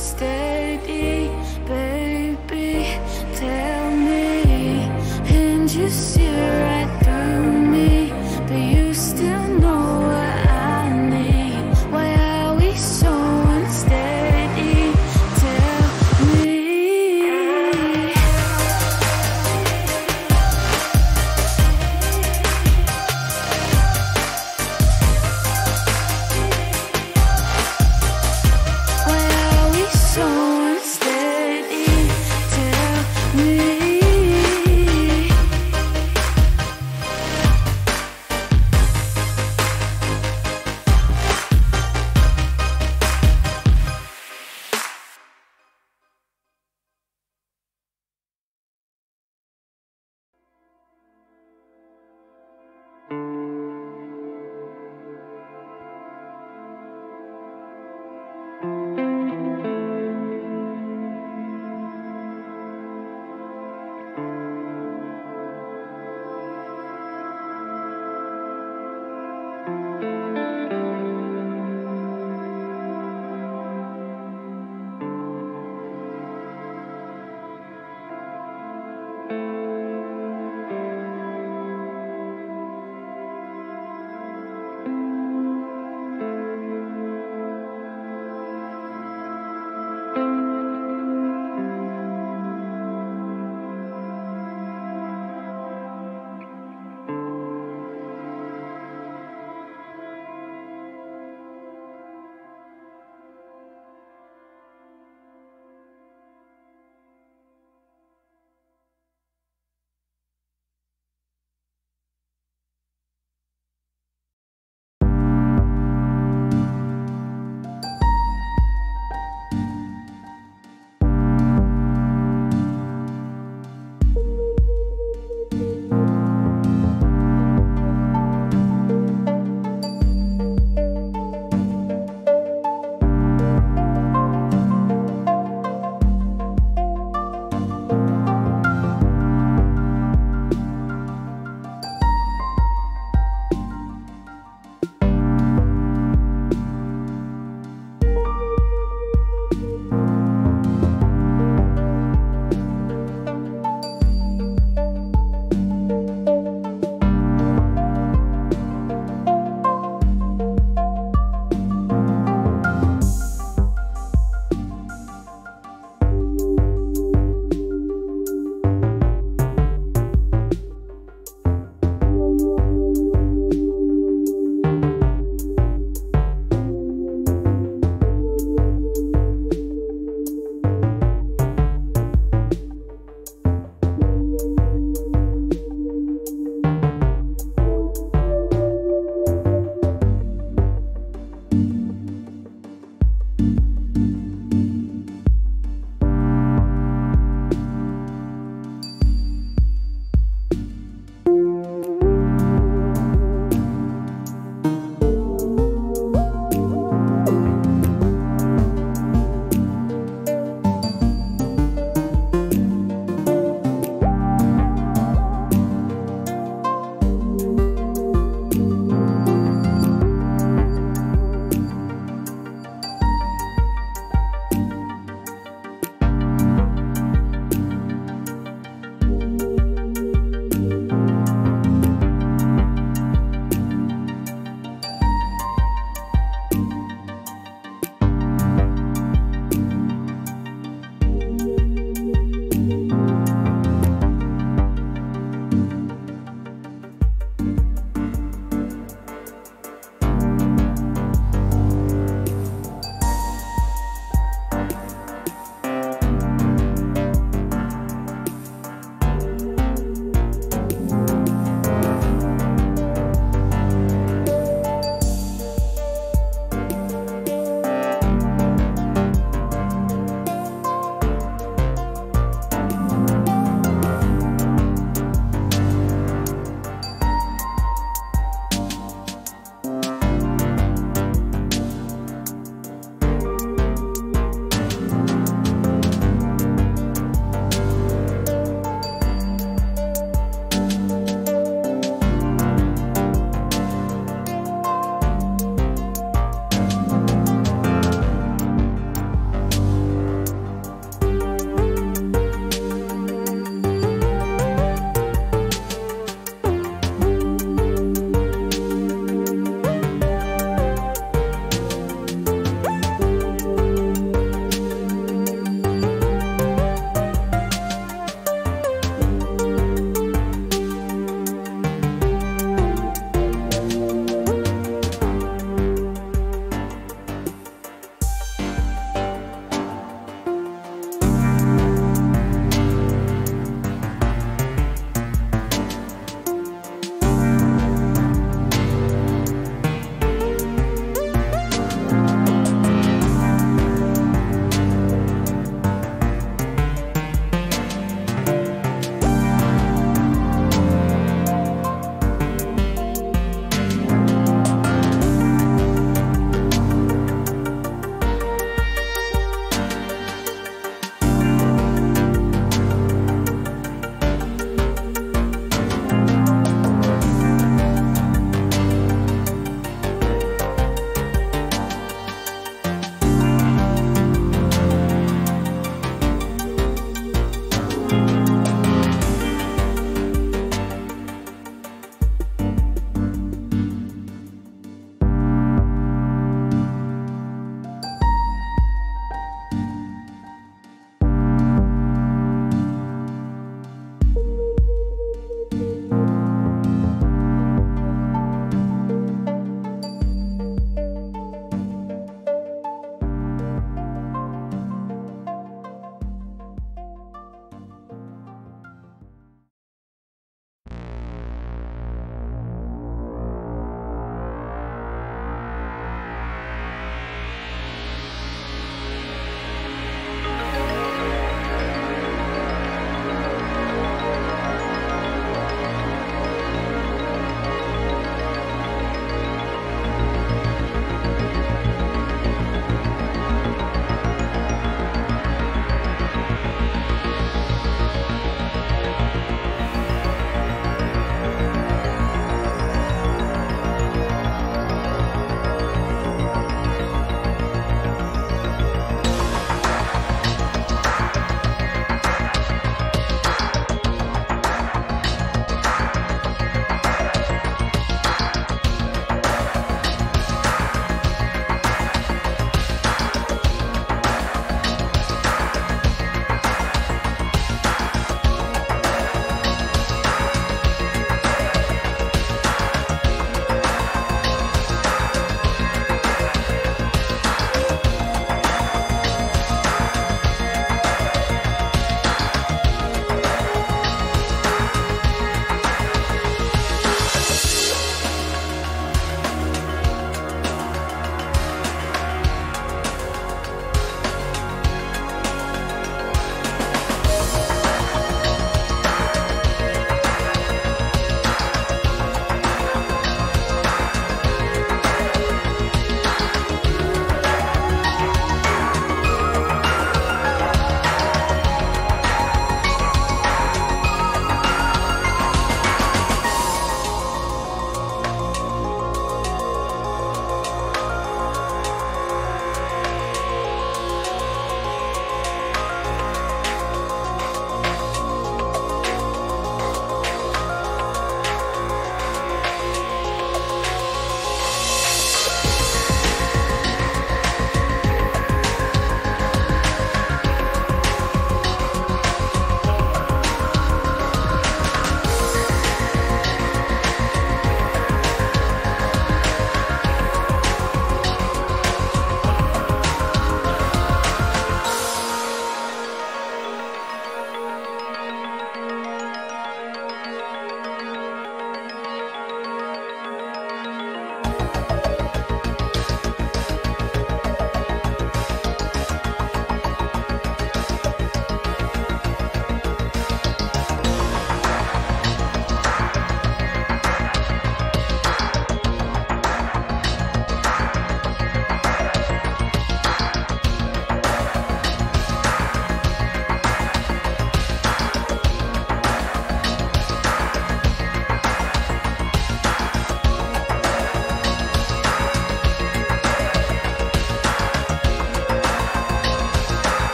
unsteady,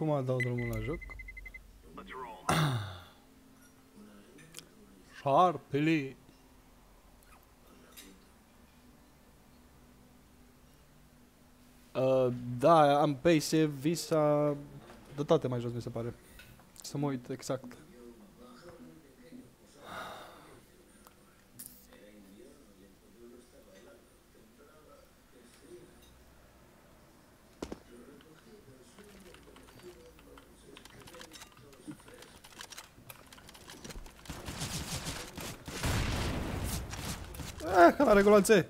Acum dau drumul la joc. Șarpele. Uh, da, am Pace, Visa, de toate mai jos mi se pare. Să mă uit exact. regulanțe.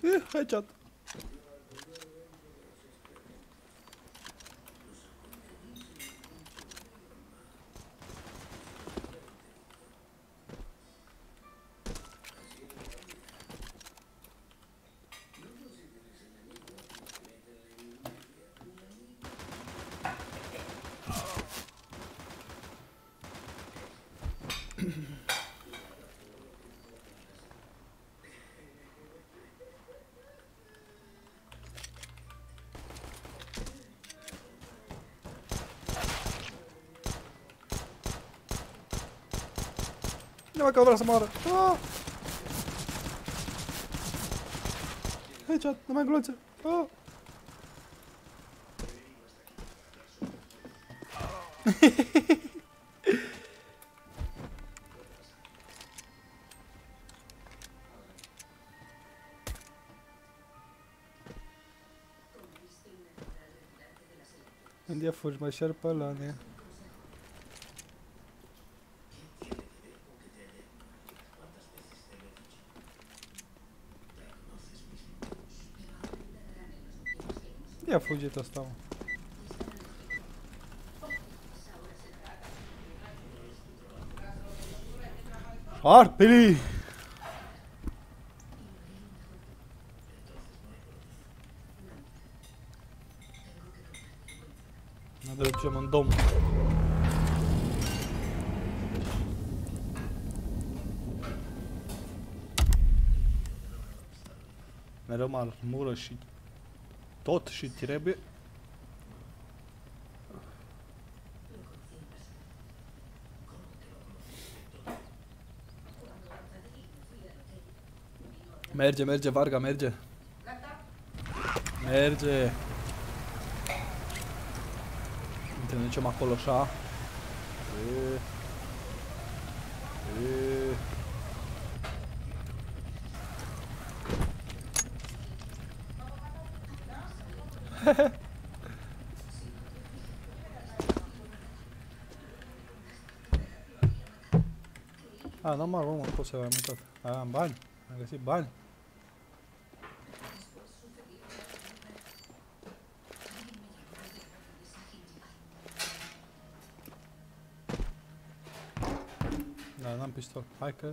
Eh, hai chat. Não vai quebrar essa mora. Ah! Headshot, na minha glútea. Ah! Um dia fomos mais para lá, né? Fugit ăsta, mă? Arpeli! Ne ducem în dom. Mereu mă armură și tot și trebuie. Merge, merge, Varga, merge. Merge. Uite, ne ducem acolo așa. E. E. Ah, na marrom, posso vai muito. Ah, vale. vai vale. Da, n-am pistol. Hai că...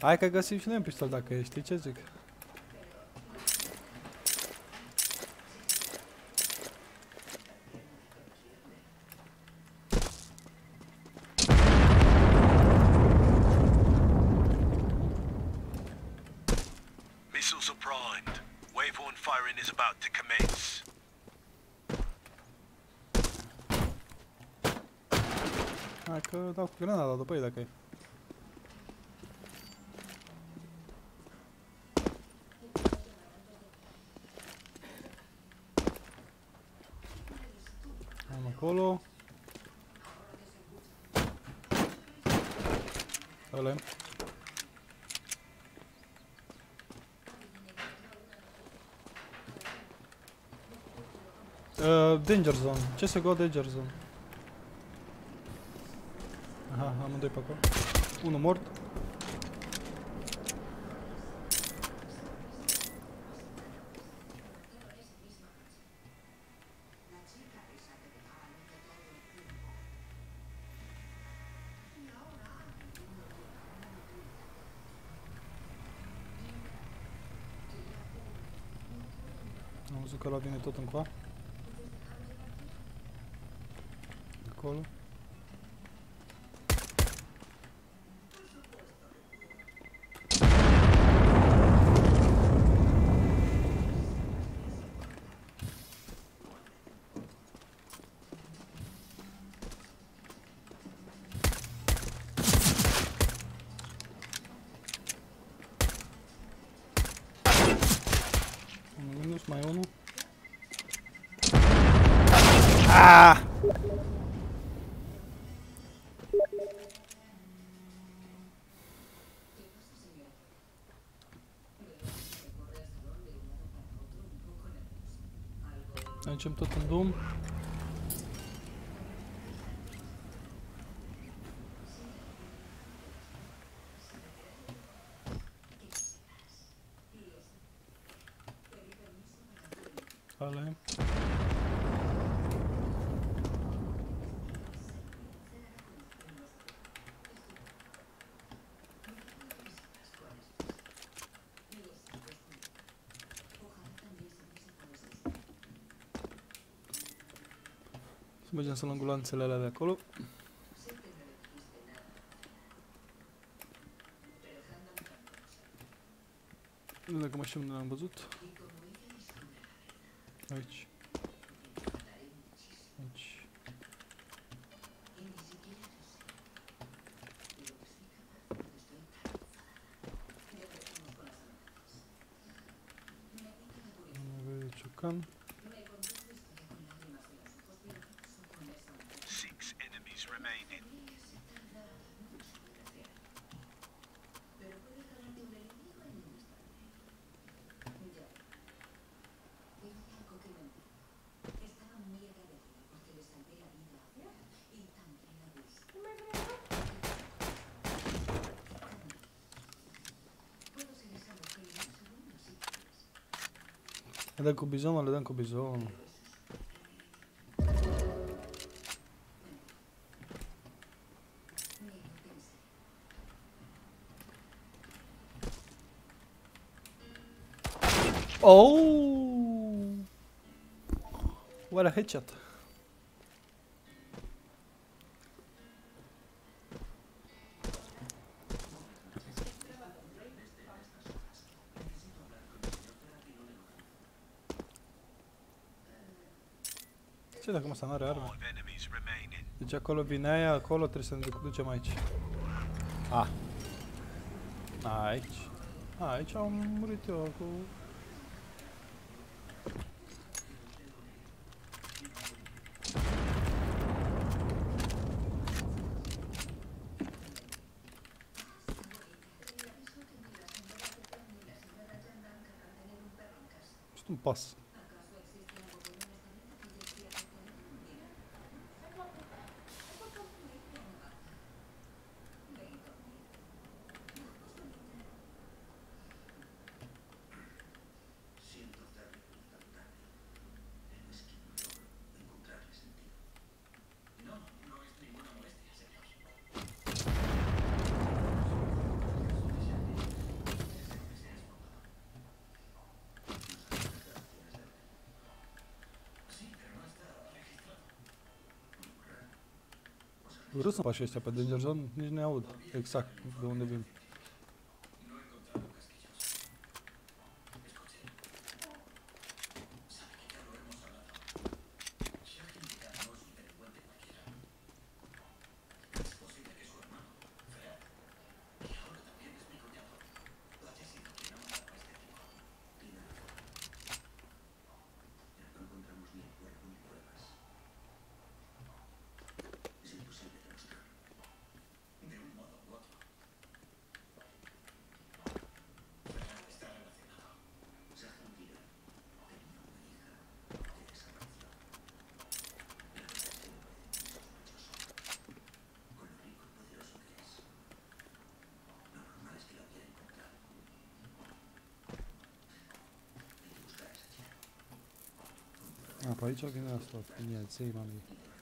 Hai că găsim și noi né, un pistol dacă e, știi é ce? Că dau cu granada după ei dacă e. Am acolo. Ăla Uh, danger zone. CSGO danger zone. Aha, amândoi pe acolo. Unul mort. Am văzut că ăla vine tot încoa. чем тот дом. Mergem să luăm gulanțele alea de acolo. Nu dacă mai știu unde l-am văzut. Aici. Aici. dal Cobison, alle dan Cobison. Oh! What a headshot. Mă nu are arme? Five enemies remaining. Deci acolo vine aia, acolo trebuie să ne duc- ducem aici. A. Aici. A, aici am murit eu cu... Sunt un pas. Râs în pașii ăștia pe Danger Zone, nici nu aud exact de unde vin. A, pe aici vine asta, vine ței, mami. New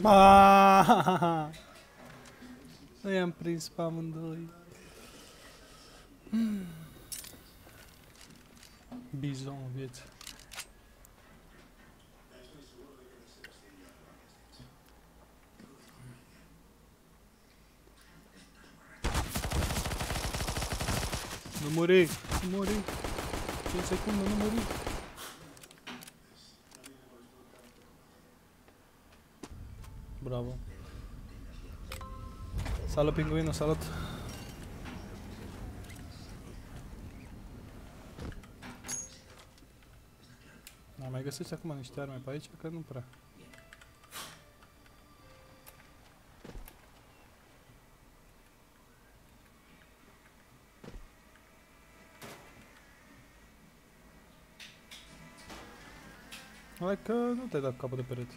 Ma Sempre spam doi. Hmm. Bizon, weet Não morri, não morri. Pensei que não, não morri. Salut, pinguinul, salut! Dar mai găsești acum niște arme pe aici, că nu prea. Hai că nu te-ai dat cu capul de perete.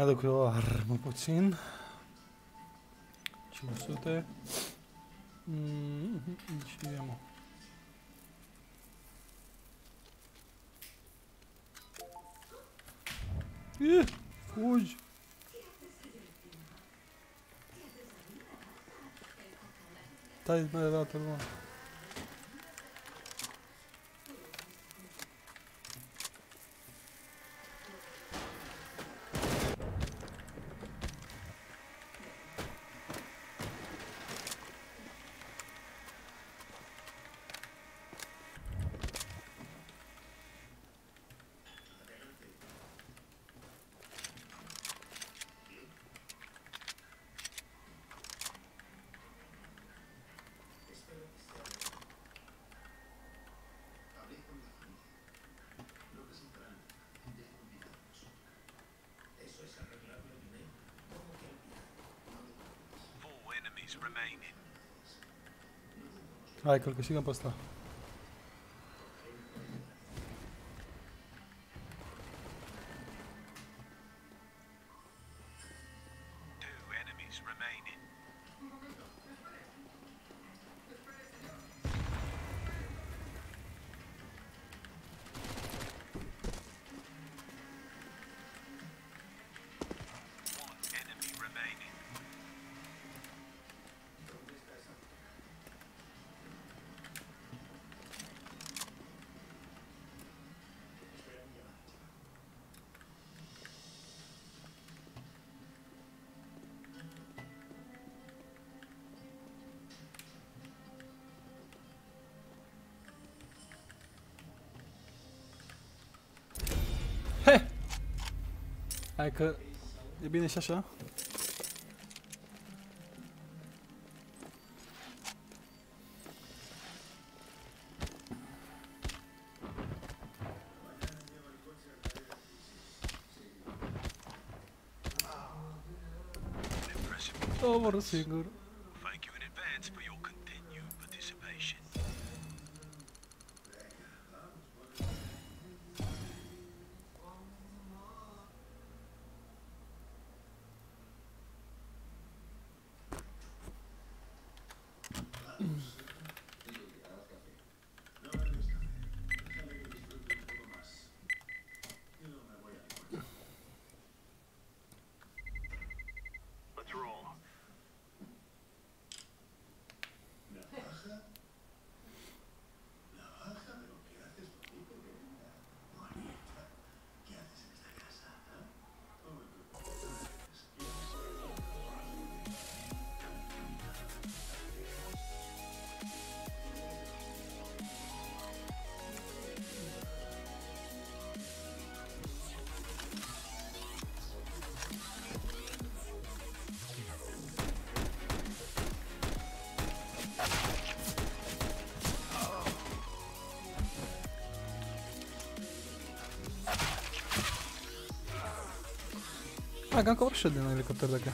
Îmi aduc eu o armă puțin. 500. Mm, și ammo. Ih, fugi! Stai mai de dată, mă. Hai că-l câștigăm pe ăsta. Hai că e bine și așa. Impressive. Omorul singur. Aga ka korstjad on helikopter taga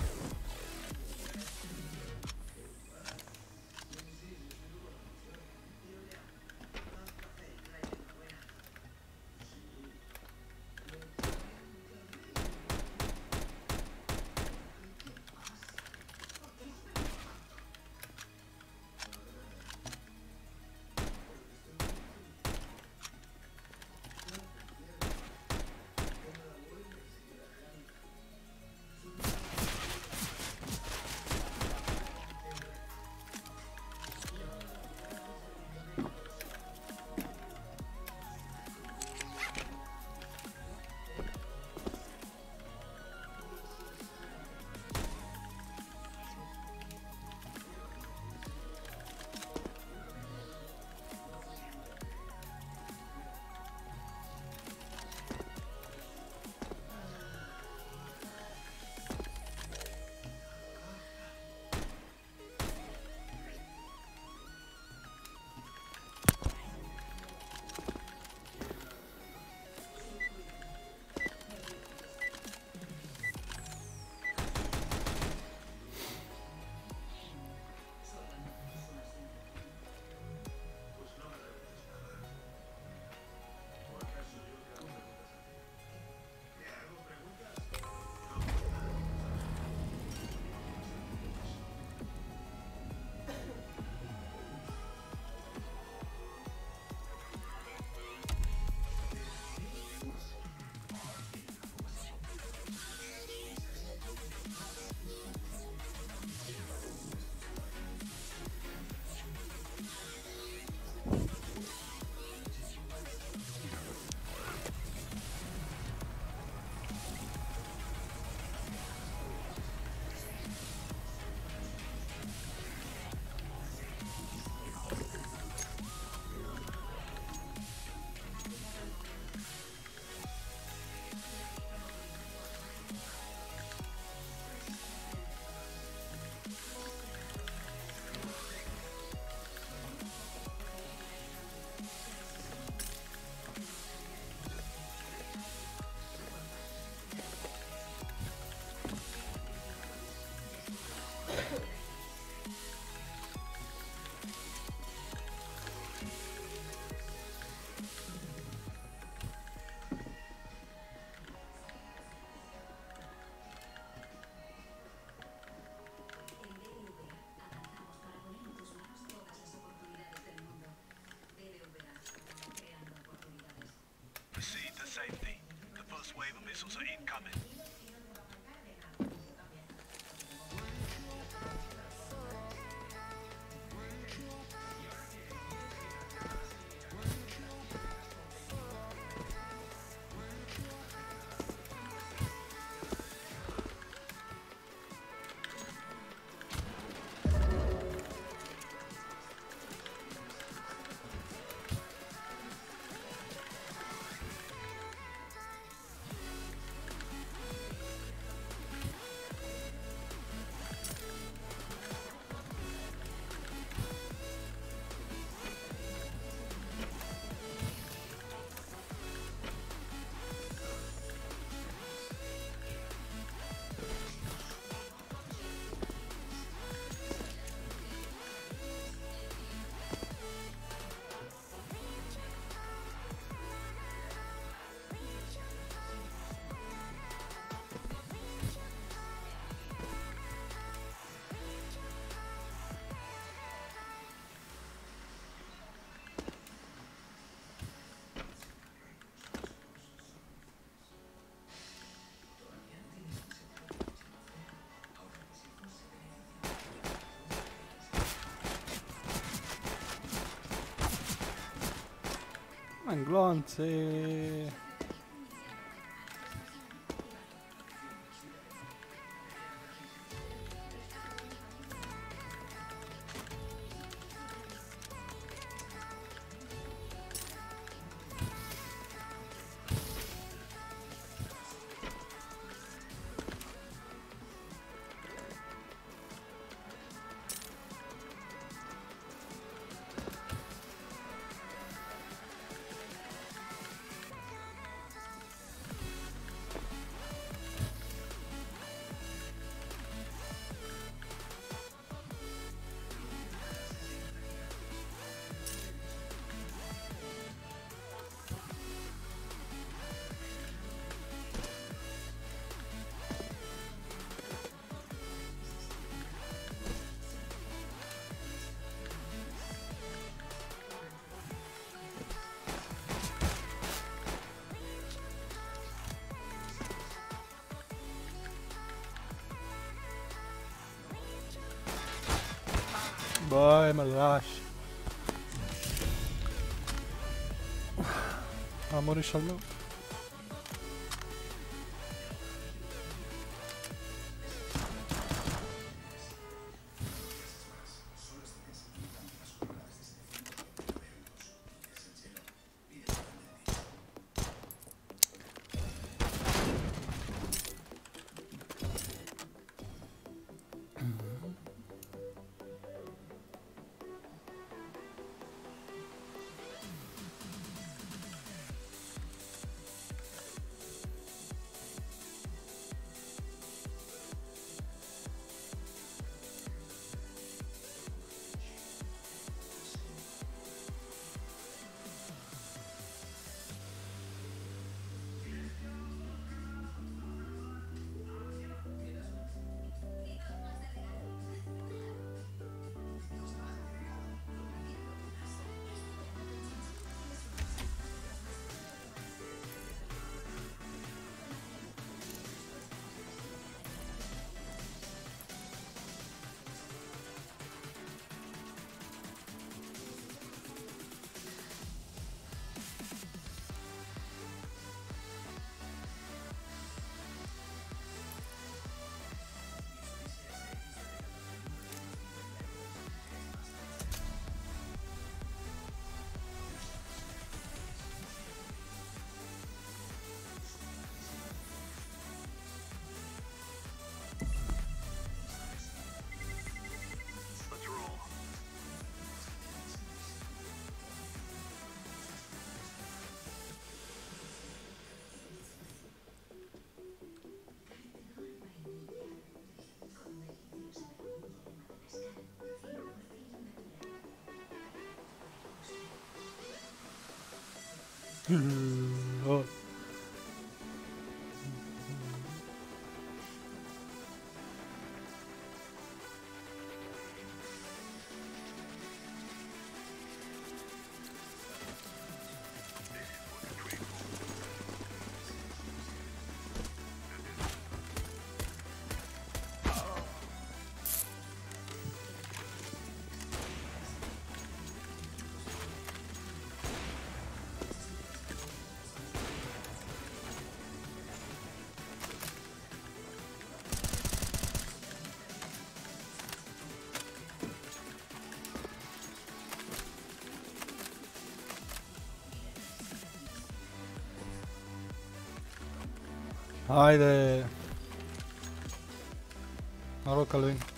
Anglons e... Vai, malache Amor, enxerga. Oh. Haide! Noroc, Alvin.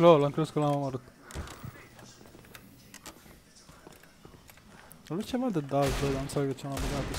Lol, am crezut că l-am omorât. A luat ceva de dash, bă, dar nu înțeleg de ce m-a băgat pe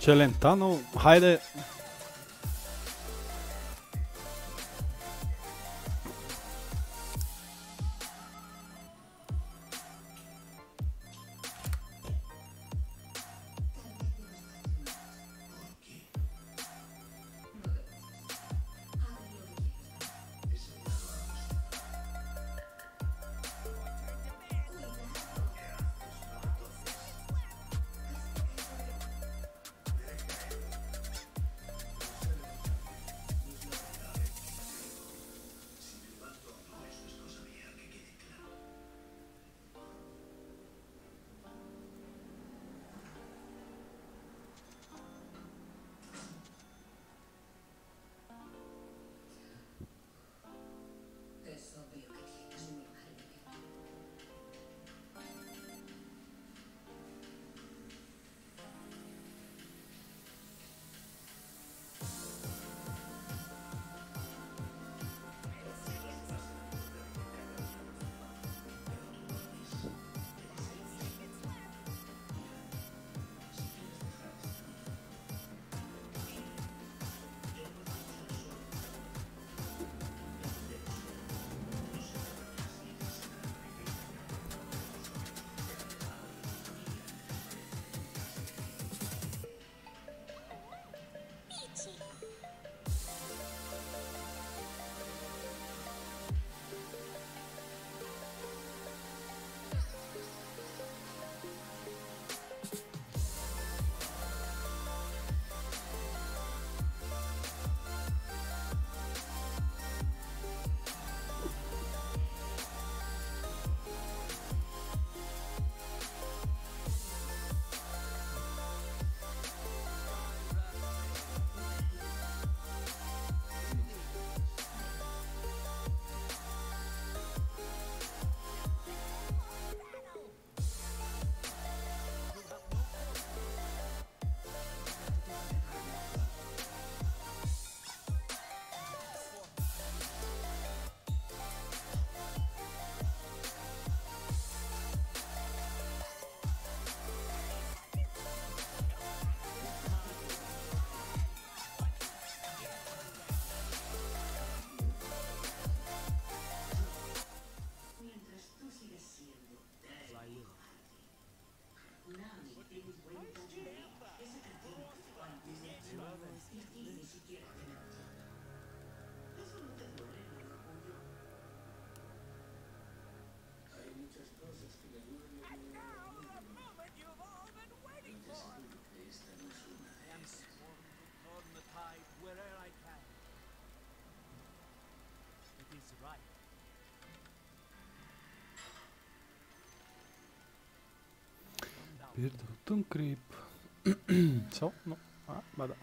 Celentano Heide Bir un creep. so, no. Ah, vada.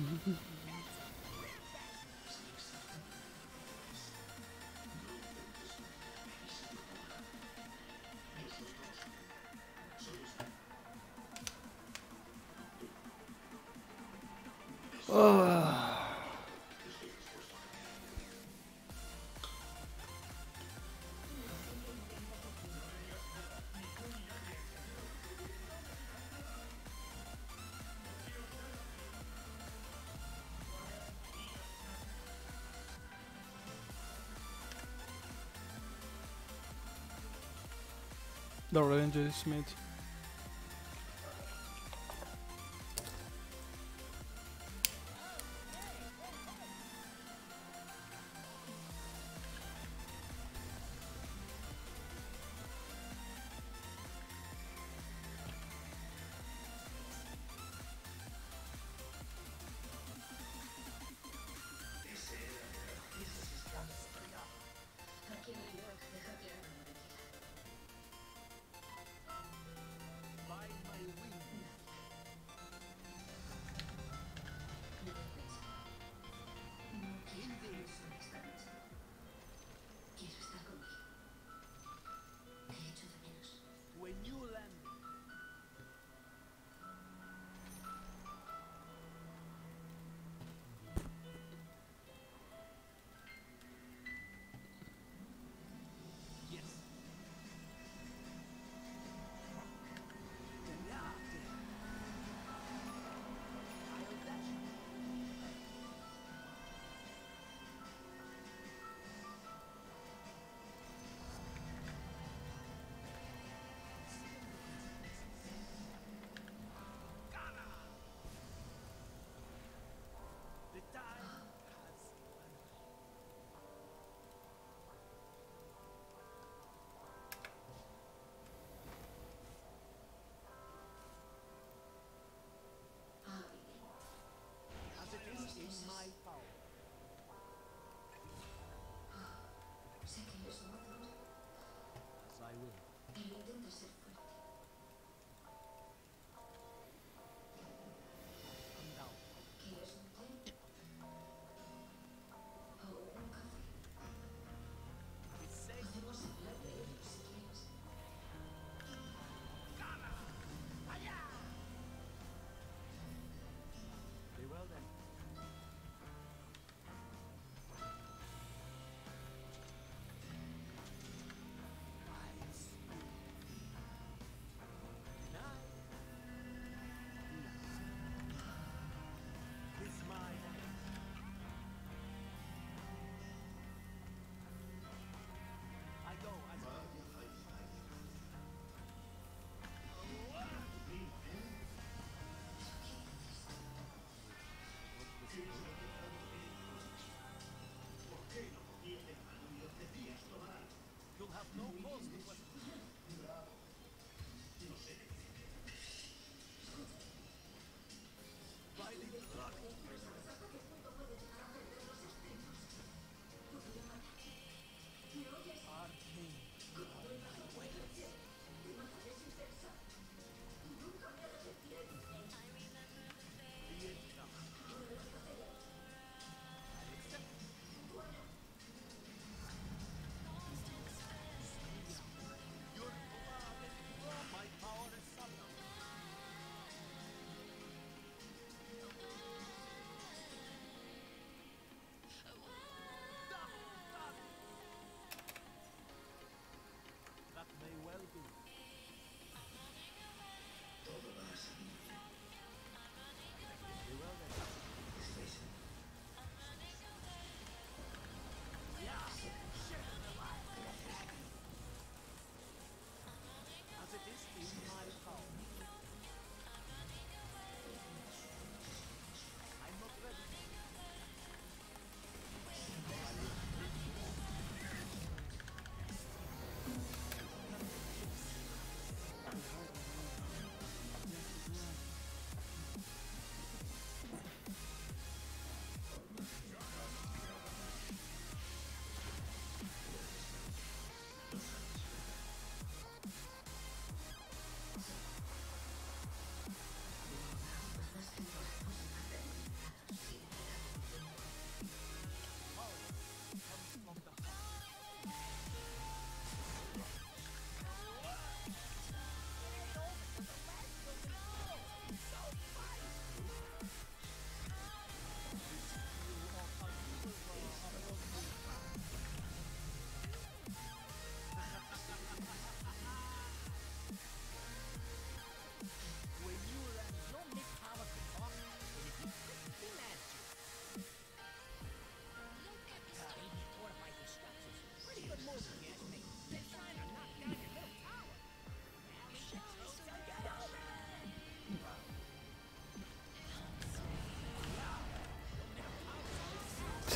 Mm-hmm. The Ranger Smith.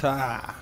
sea,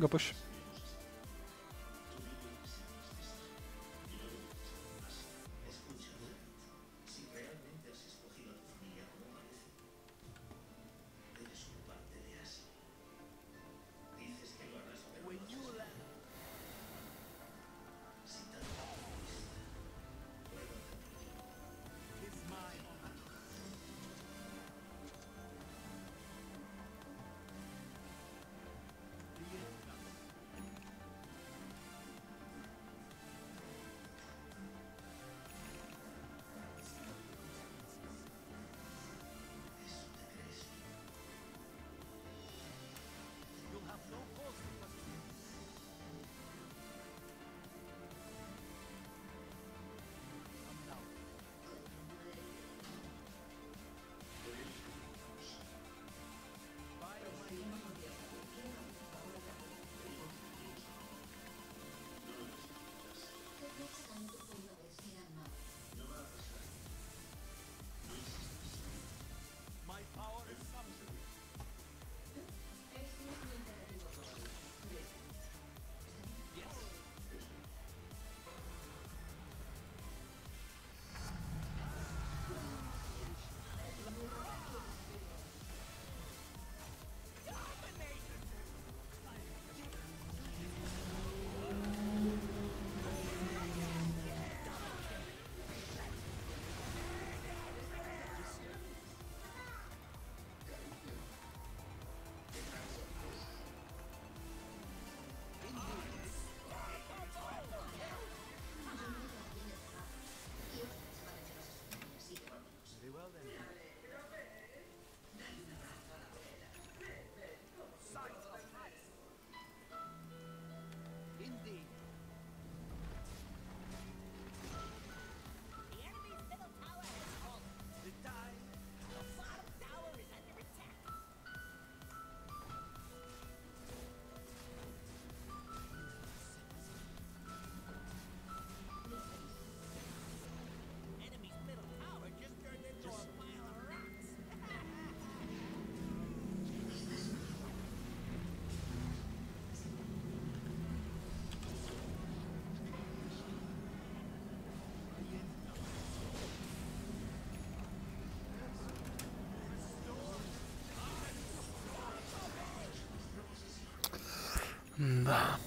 Gapush. 嗯。吧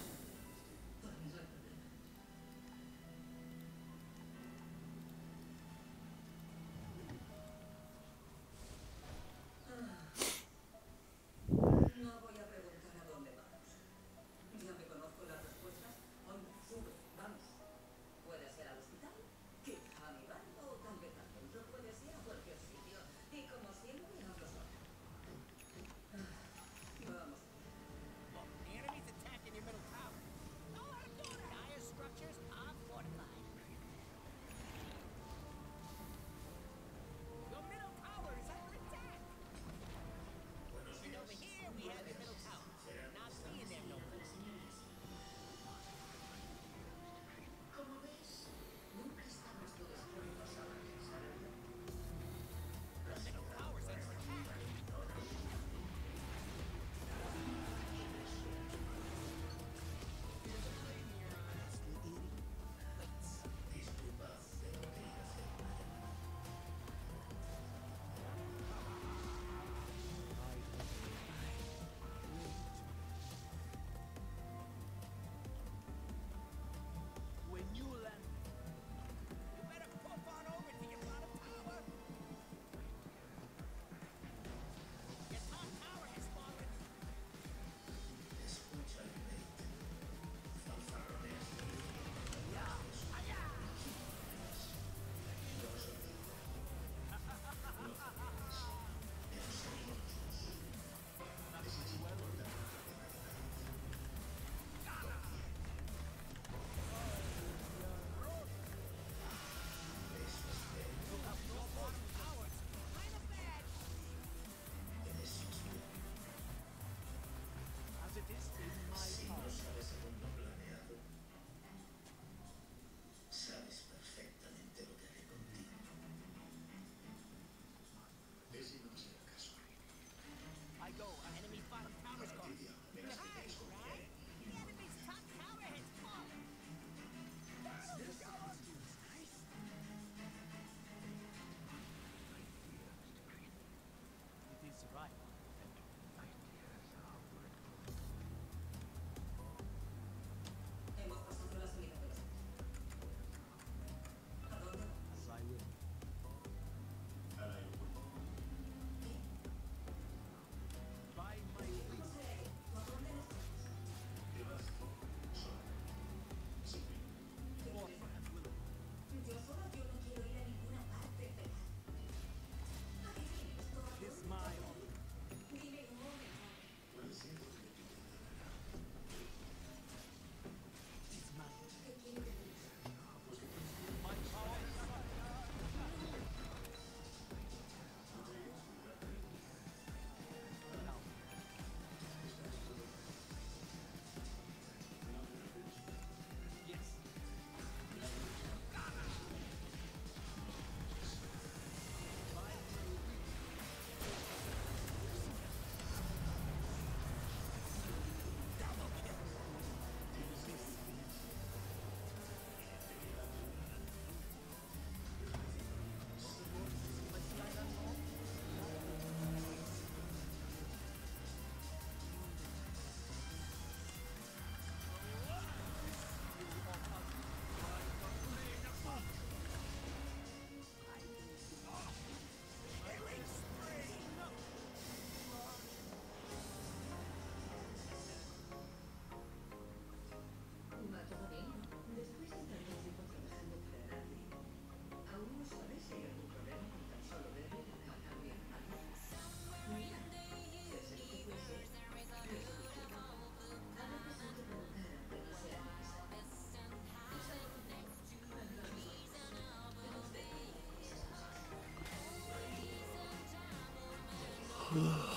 deeply.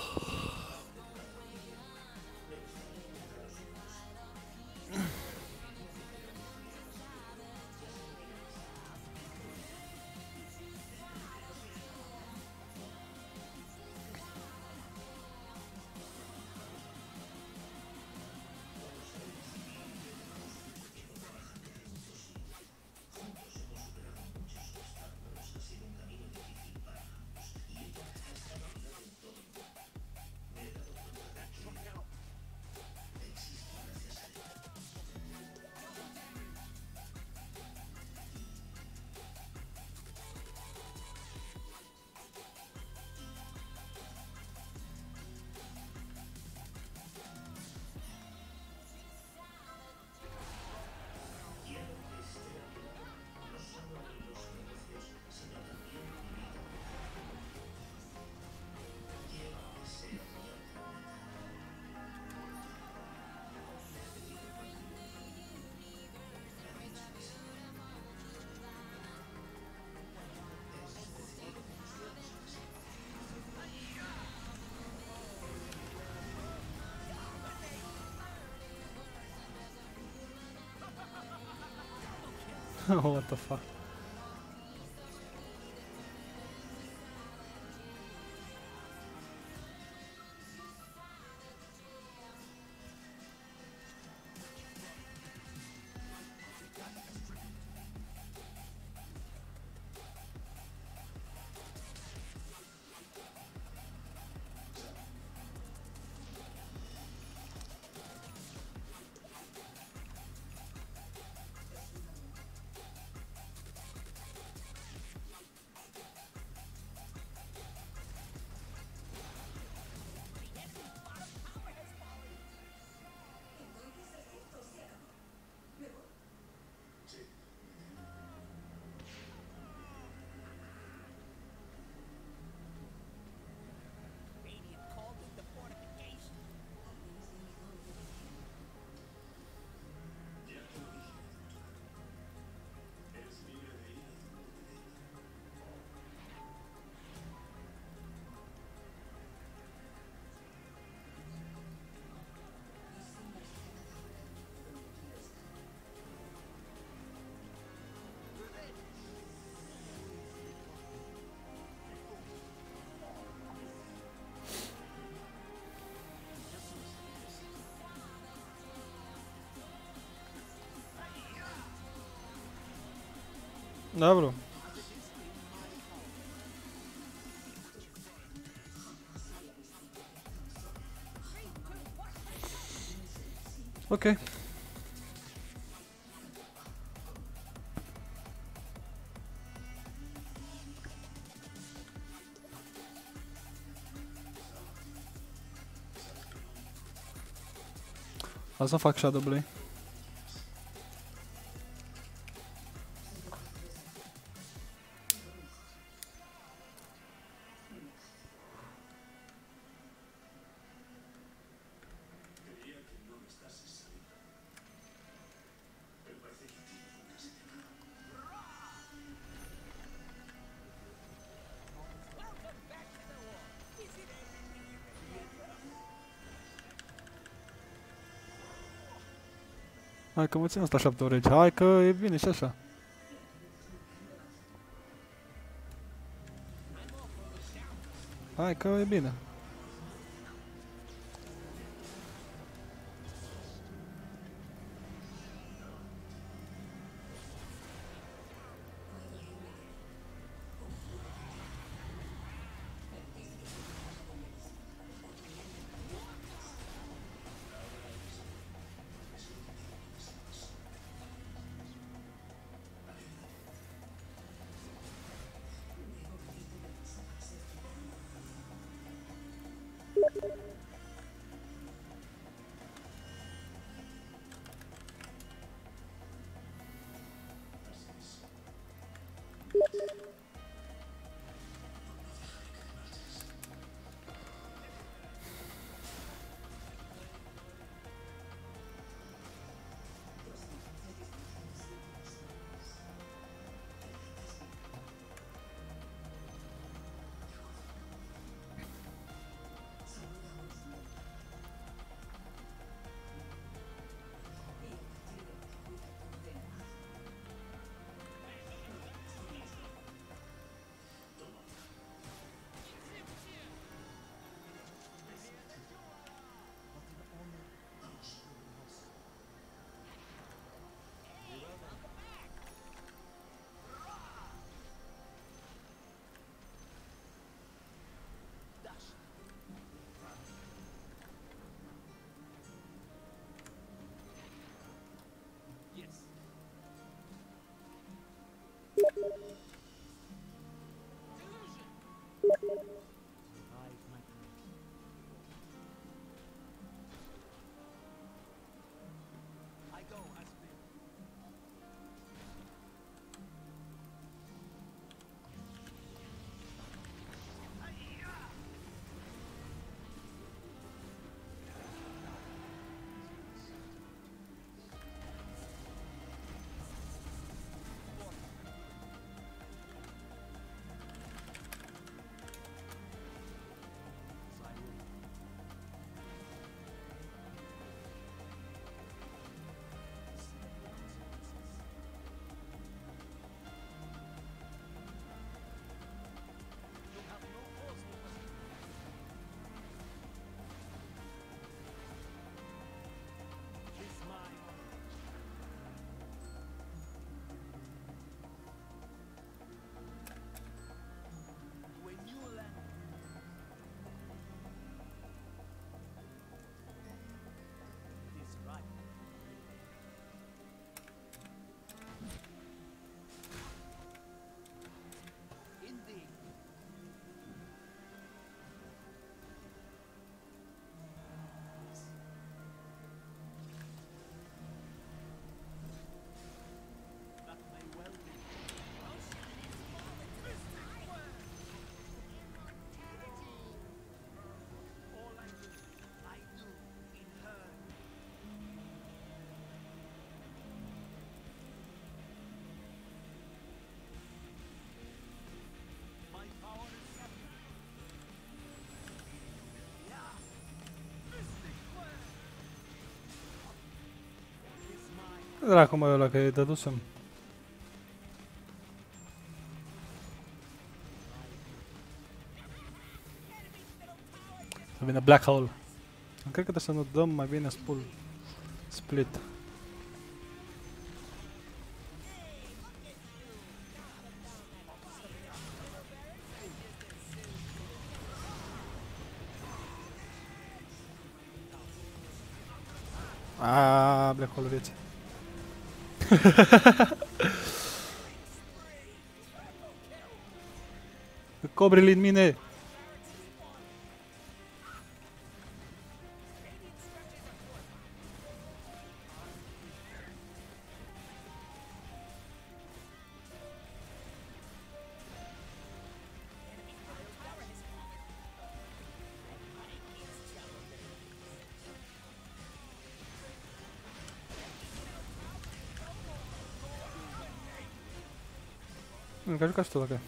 what the fuck? dá Dobro. Ok. Faz uma facada, Blaine. Hai că mă țin asta 7 ore aici. Hai că e bine și așa. Hai că e bine. Dracu mă ăla că e dădusem. Să vină Black Hole. Cred că trebuie să nu dăm mai bine spul split. Ah, Black Hole vieții. Cobrilin mine! Încă jucați tu dacă.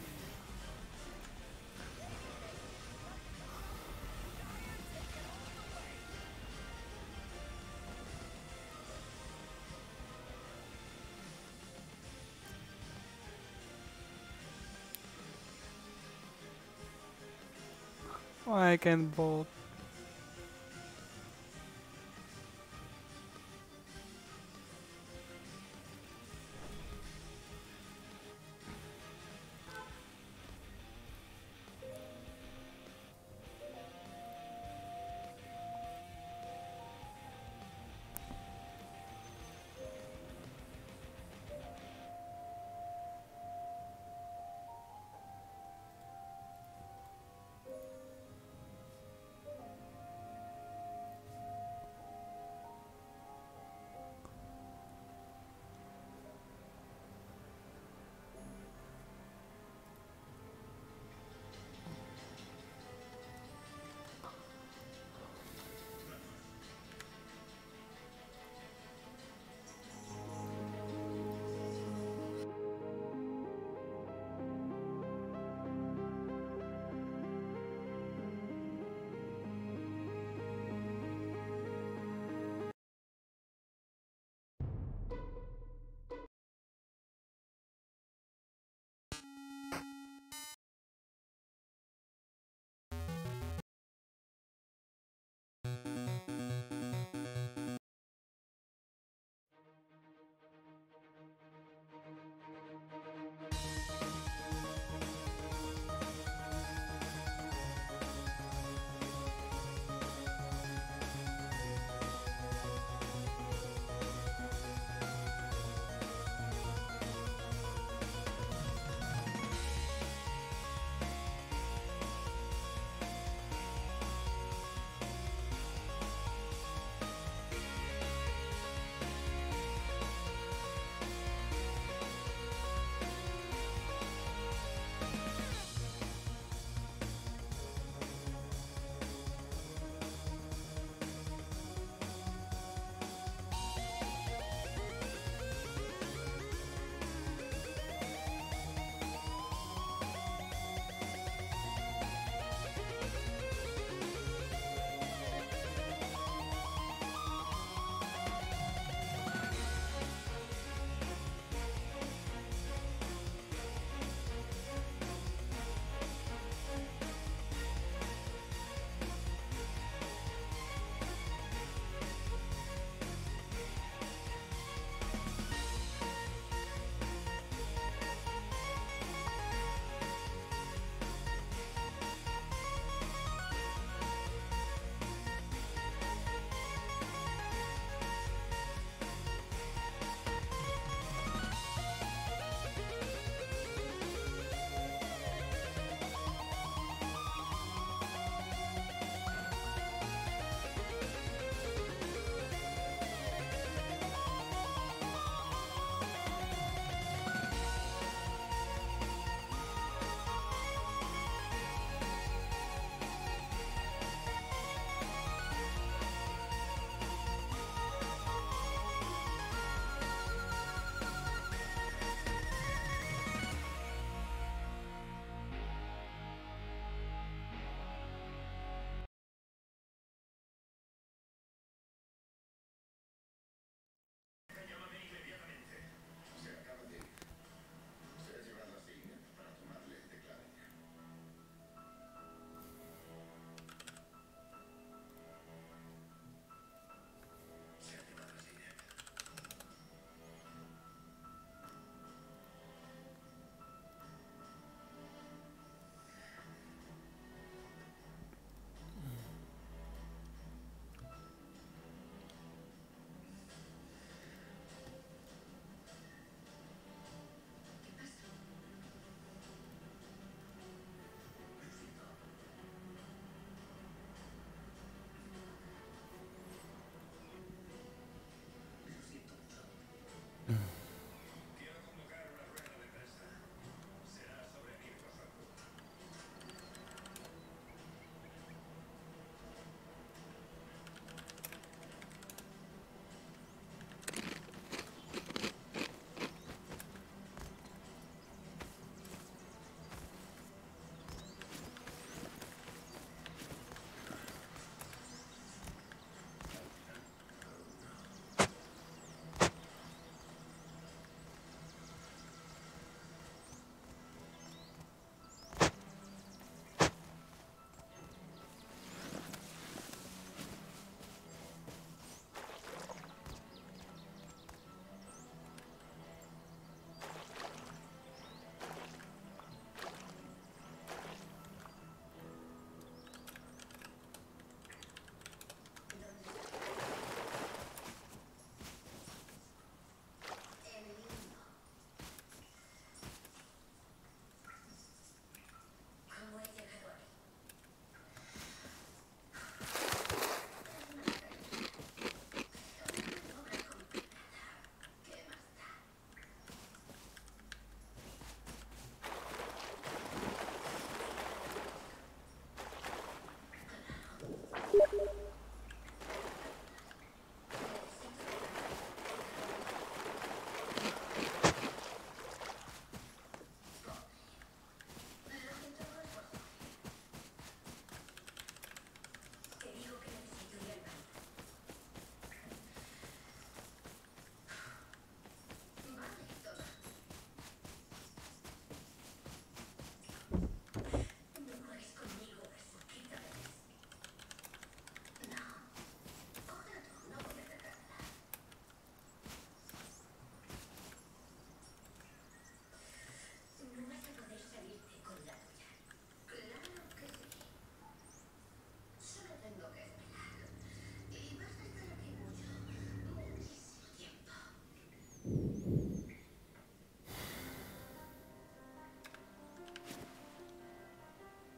I can vote.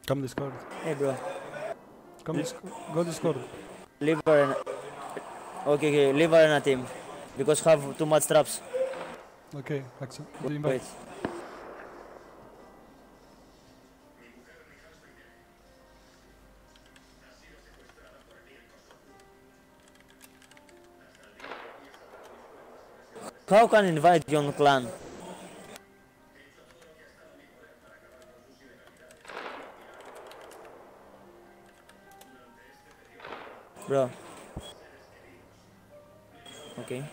Come Discord. Hey bro, Come Discord. Go Discord. leave arena. Okay, okay, leave arena team. Because have too much traps. Okay, accept. Do Wait. invite. How can invite your clan? Bro. Okay.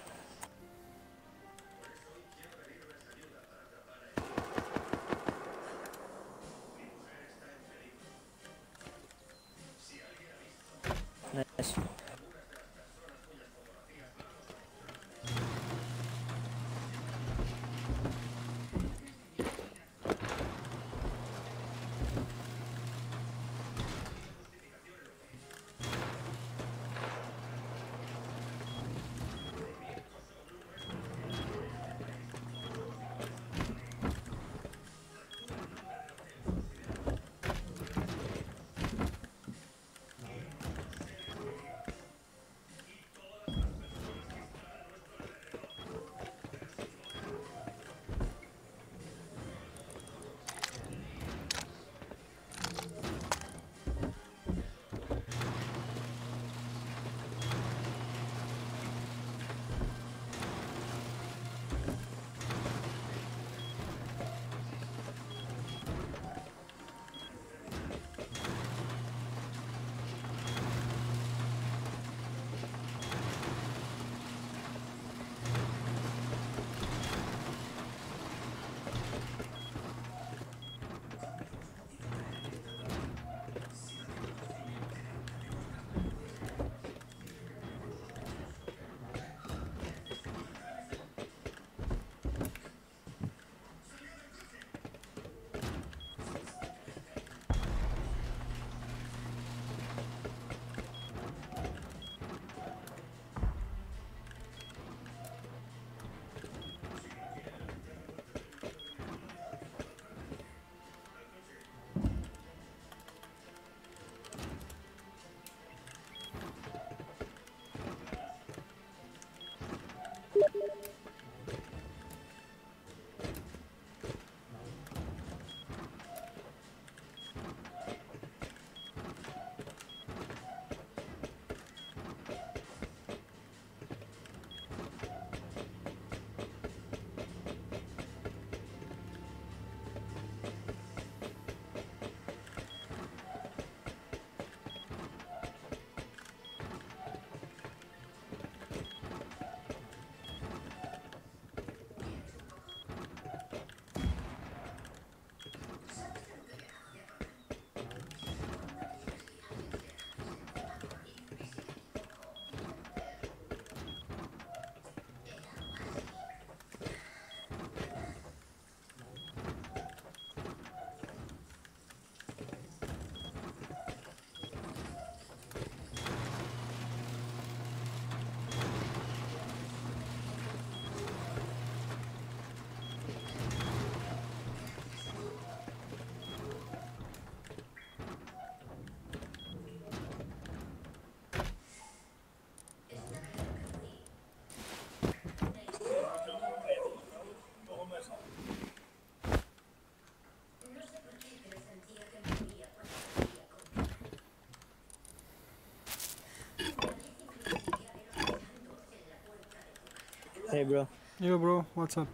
Hey bro, Yo, bro. What's up?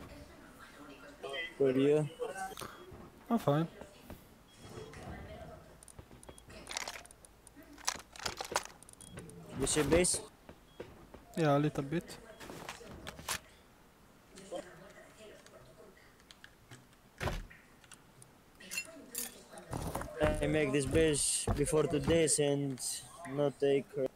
for you. I'm fine. You see base? Yeah, a little bit. I make this base before two days and not take uh,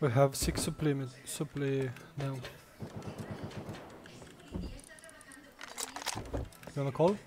We have six supplement supply now. You wanna call?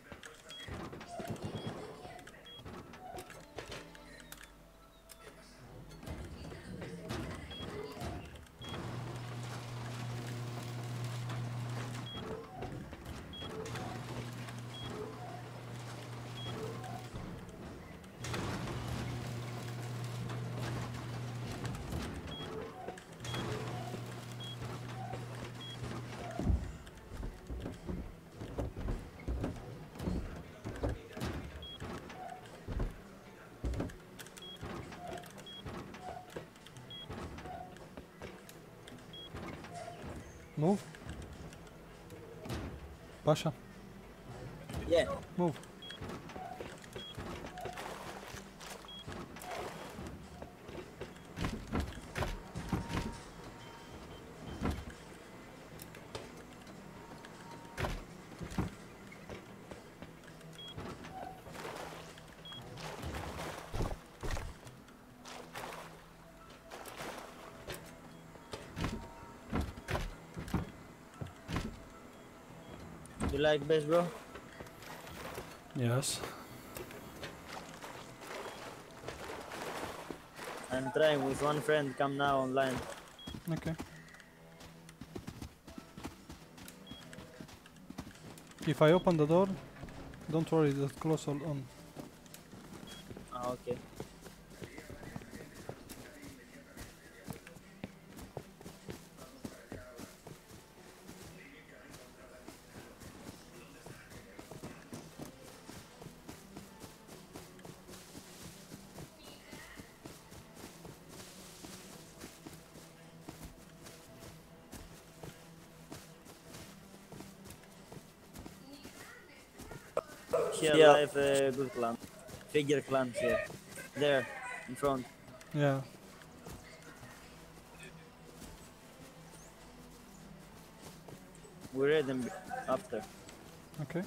Like base, bro? Yes. I'm trying with one friend. Come now online. Okay. If I open the door, don't worry, just close all on. Here Yeah. I have a good clan. Figure clan here. There, in front. Yeah. We read them after. Okay.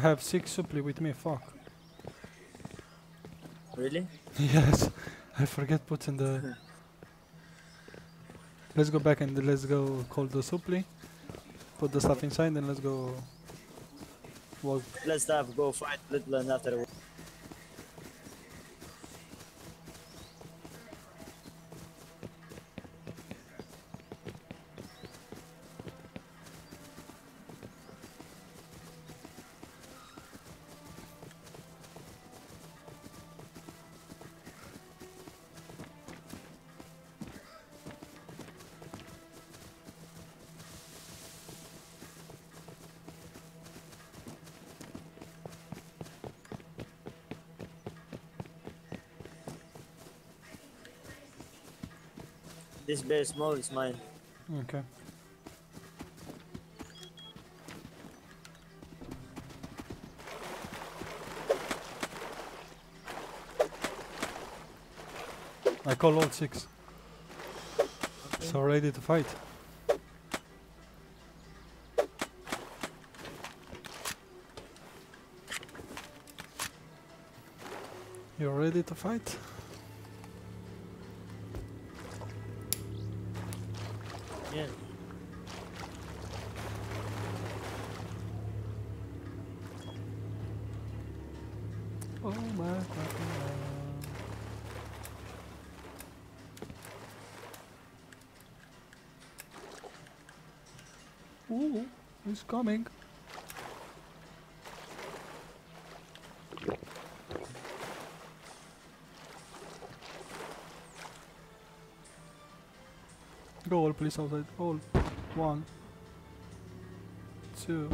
I have six supply with me, fuck. Really? yes, I forget put in the. let's go back and let's go call the supply. Put the stuff inside and let's go. Walk. Let's have go fight little and after. This bear small is mine. Okay. I call all six. So ready to fight. You're ready to fight? Coming. Go all please outside. All. One. Two.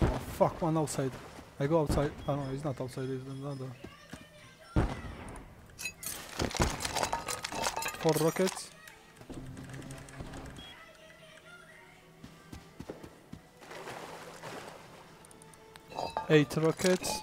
Oh fuck, one outside. I go outside. Oh no, he's not outside, he's another. Four rockets. Eight rockets.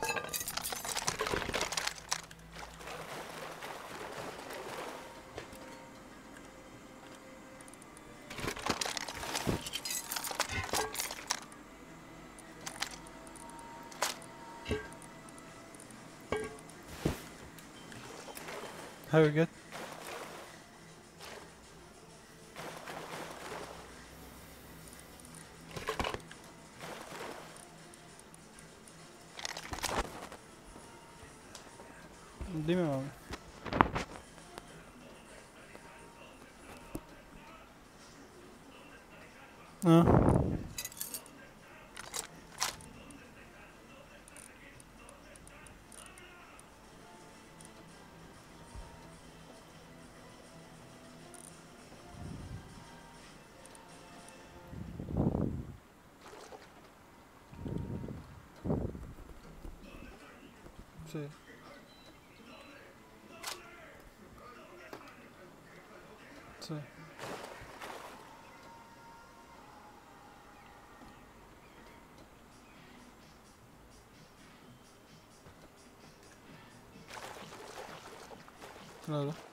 How you get? Ah. Sí. Şuna da.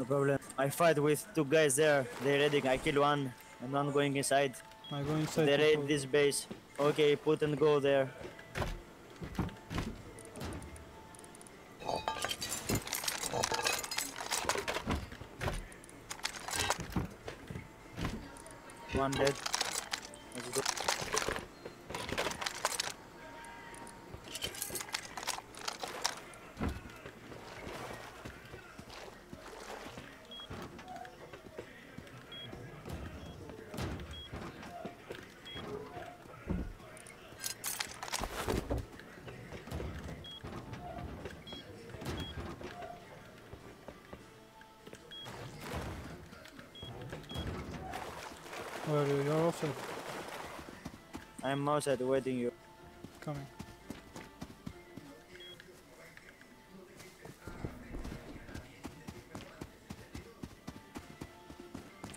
No problem. I fight with two guys there. They're ready. I kill one. I'm not going inside. I go inside. They raid this base. Okay, put and go there. One dead. I'm outside waiting you. Coming.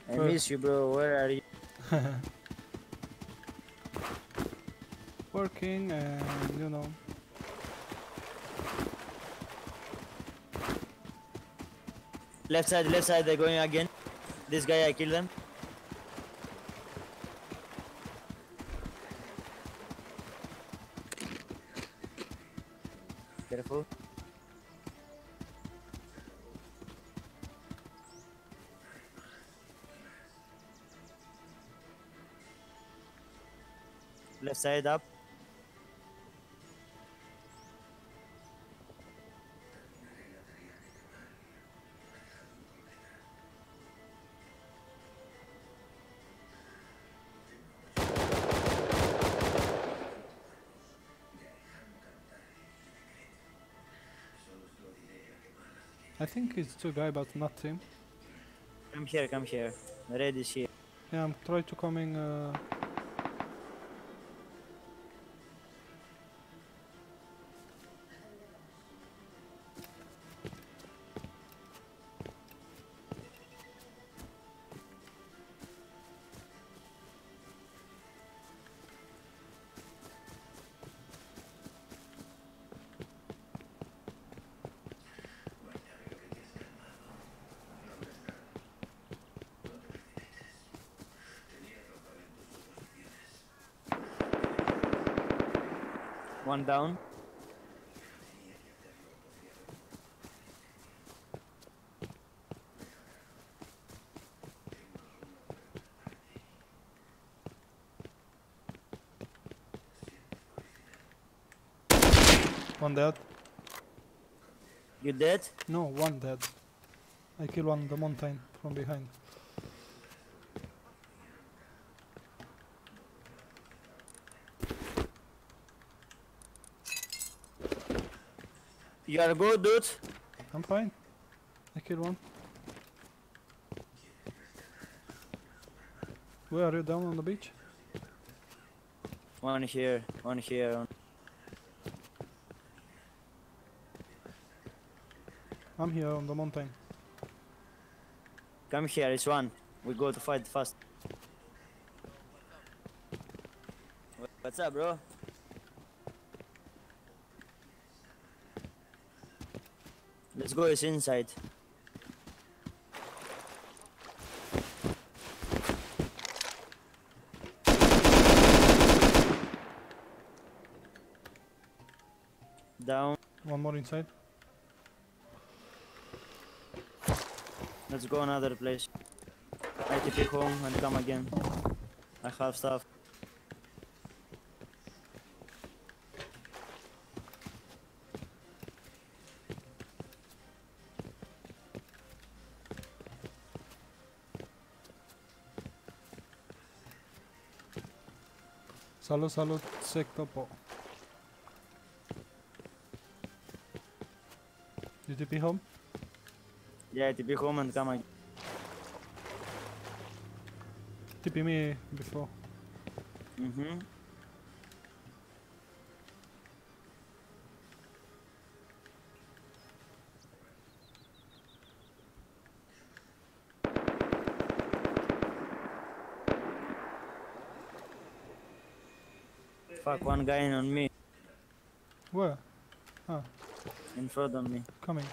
I Where? miss you, bro. Where are you? Working and you know. Left side, left side. They're going again. This guy, I killed them. Side up. I think it's two guy, but not him. Come here, come here. Red is here. Yeah, I'm trying to coming. Uh, One down. one dead. You dead? No, one dead. I kill one on the mountain from behind. You are good, dude. I'm fine. I killed one. Where are you down on the beach? One here, one here. I'm here on the mountain. Come here, it's one. We go to fight fast. What's up, bro? Let's go, it's inside. Down. One more inside. Let's go another place. I TP home and come again. I have stuff. Salut, salut, sector po. You TP home? Yeah, I TP home and come again. TP me before. Mm-hmm. Fuck, one guy on me, Where? Ah. in front of me. Coming.